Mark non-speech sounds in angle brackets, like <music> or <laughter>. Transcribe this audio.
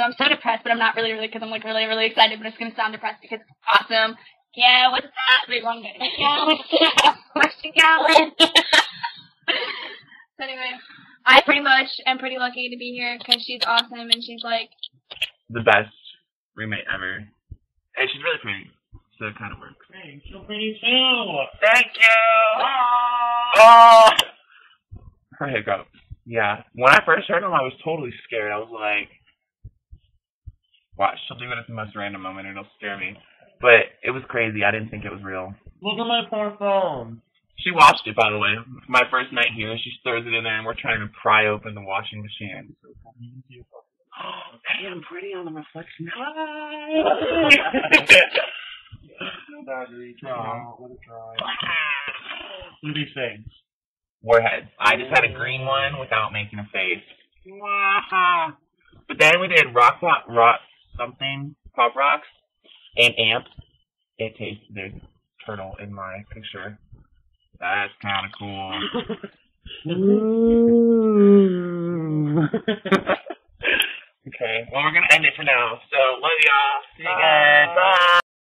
So I'm so depressed, but I'm not really, really, because I'm like really, really excited, but it's gonna sound depressed because it's awesome. Yeah, what's up? Wait, wrong day. Yeah, what's up? What's going? so anyway, I pretty much am pretty lucky to be here because she's awesome and she's like The best roommate ever. And she's really pretty, so it kind of works. Hey, so pretty too. Thank you! Oh! Her hiccup. Yeah. When I first heard him, I was totally scared. I was like, watch, she'll do it at the most random moment and it'll scare me. But it was crazy. I didn't think it was real. Look at my poor phone. She watched it, by the way. My first night here, she throws it in there and we're trying to pry open the washing machine. Oh, hey, I'm pretty on the reflection. Battery, try. Let it try. What do you think? Warheads. I just had a green one without making a face. But then we did rock rock rock something pop rocks and amp. It tastes there's a turtle in my picture. That's kind of cool. Mmm. <laughs> okay, well we're gonna end it for now. So love y'all. See you guys. Bye.